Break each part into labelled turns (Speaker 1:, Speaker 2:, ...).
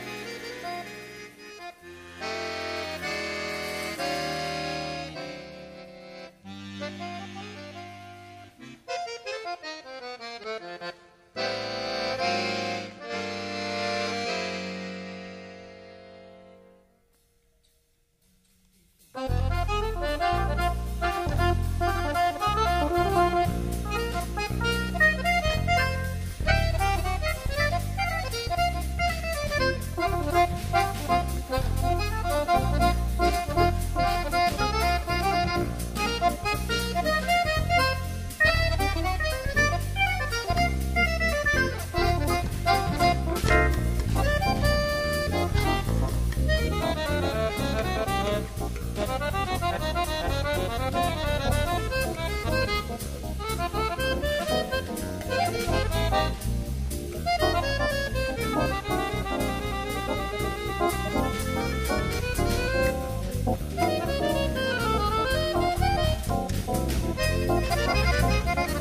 Speaker 1: Thank you.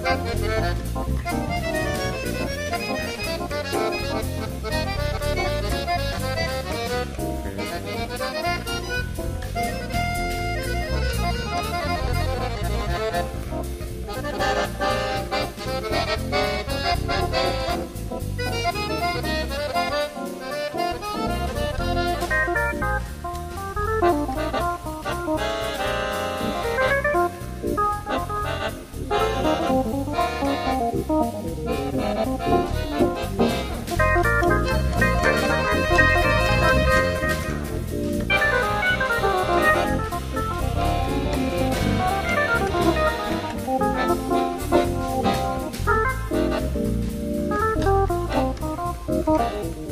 Speaker 1: Thank you. Música